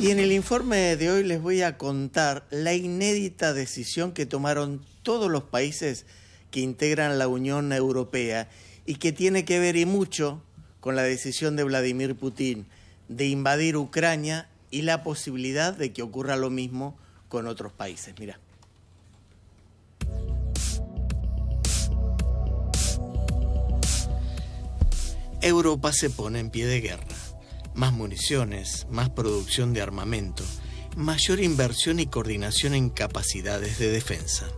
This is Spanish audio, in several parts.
Y en el informe de hoy les voy a contar la inédita decisión que tomaron todos los países que integran la Unión Europea y que tiene que ver y mucho con la decisión de Vladimir Putin de invadir Ucrania y la posibilidad de que ocurra lo mismo con otros países. Mira. Europa se pone en pie de guerra. Más municiones, más producción de armamento, mayor inversión y coordinación en capacidades de defensa.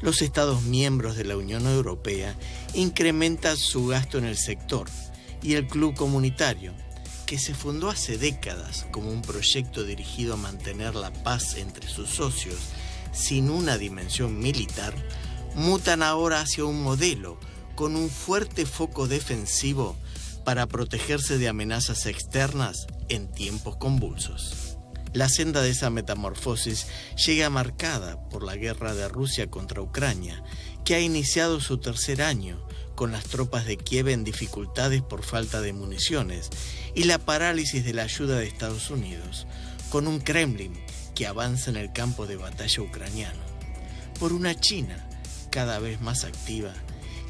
Los Estados miembros de la Unión Europea incrementan su gasto en el sector y el Club Comunitario, que se fundó hace décadas como un proyecto dirigido a mantener la paz entre sus socios sin una dimensión militar, mutan ahora hacia un modelo con un fuerte foco defensivo para protegerse de amenazas externas en tiempos convulsos. La senda de esa metamorfosis llega marcada por la guerra de Rusia contra Ucrania, que ha iniciado su tercer año con las tropas de Kiev en dificultades por falta de municiones y la parálisis de la ayuda de Estados Unidos, con un Kremlin que avanza en el campo de batalla ucraniano, por una China cada vez más activa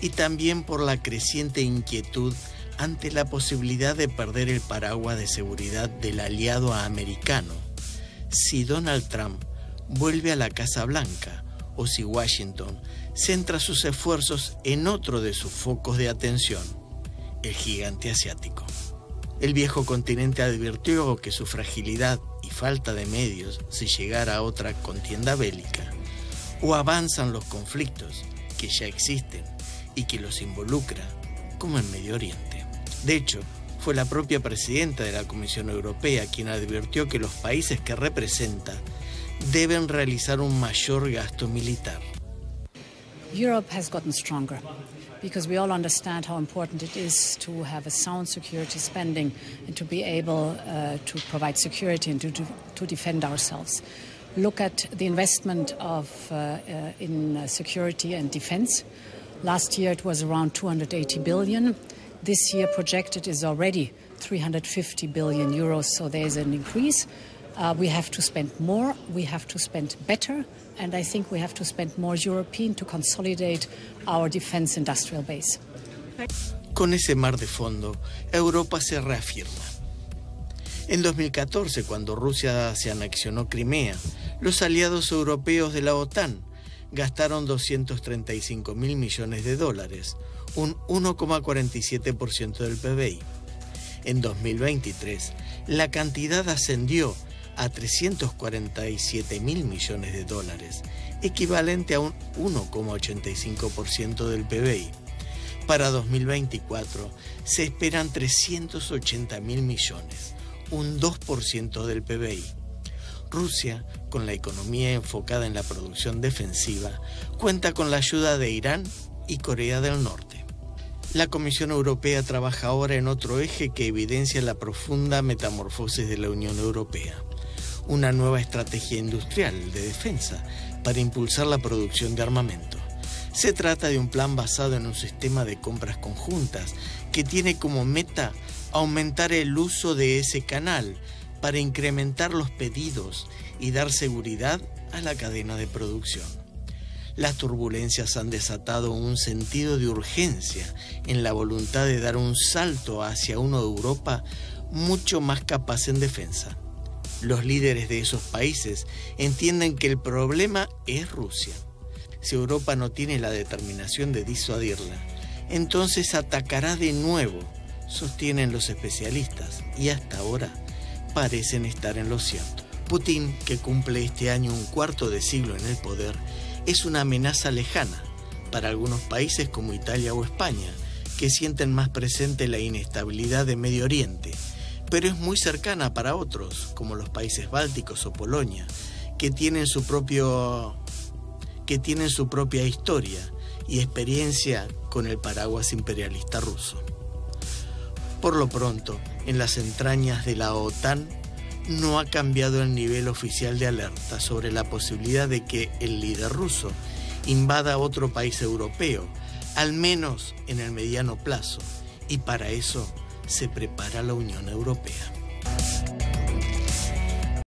y también por la creciente inquietud ante la posibilidad de perder el paraguas de seguridad del aliado americano si Donald Trump vuelve a la Casa Blanca o si Washington centra sus esfuerzos en otro de sus focos de atención, el gigante asiático. El viejo continente advirtió que su fragilidad y falta de medios si llegara a otra contienda bélica, o avanzan los conflictos que ya existen y que los involucra, como en Medio Oriente. De hecho, fue la propia presidenta de la Comisión Europea quien advirtió que los países que representa deben realizar un mayor gasto militar. Europe has gotten stronger because we all understand how important it is to have a sound security spending and to be able uh, to provide security and to, to, defend ourselves. Look at the investment of, uh, uh, in uh, security and defense. Last year it was around 280 billion. This year projected is already 350 billion euros, so there is an increase. Uh, we have to spend more, we have to spend better, and I think we have to spend more European to consolidate our defense industrial base. Con ese mar de fondo, Europa se reafirma. En 2014, cuando Rusia se anexionó Crimea, los aliados europeos de la OTAN gastaron 235 mil millones de dólares, un 1,47% del PBI. En 2023, la cantidad ascendió a 347 mil millones de dólares, equivalente a un 1,85% del PBI. Para 2024 se esperan 380 mil millones, un 2% del PBI. Rusia, con la economía enfocada en la producción defensiva, cuenta con la ayuda de Irán y Corea del Norte. La Comisión Europea trabaja ahora en otro eje que evidencia la profunda metamorfosis de la Unión Europea, una nueva estrategia industrial de defensa para impulsar la producción de armamento. Se trata de un plan basado en un sistema de compras conjuntas que tiene como meta aumentar el uso de ese canal para incrementar los pedidos y dar seguridad a la cadena de producción. Las turbulencias han desatado un sentido de urgencia en la voluntad de dar un salto hacia una Europa mucho más capaz en defensa. Los líderes de esos países entienden que el problema es Rusia. Si Europa no tiene la determinación de disuadirla, entonces atacará de nuevo, sostienen los especialistas, y hasta ahora parecen estar en lo cierto. Putin, que cumple este año un cuarto de siglo en el poder, es una amenaza lejana para algunos países como Italia o España, que sienten más presente la inestabilidad de Medio Oriente, pero es muy cercana para otros, como los países bálticos o Polonia, que tienen su propio que tienen su propia historia y experiencia con el paraguas imperialista ruso. Por lo pronto, en las entrañas de la OTAN no ha cambiado el nivel oficial de alerta sobre la posibilidad de que el líder ruso invada otro país europeo, al menos en el mediano plazo, y para eso se prepara la Unión Europea.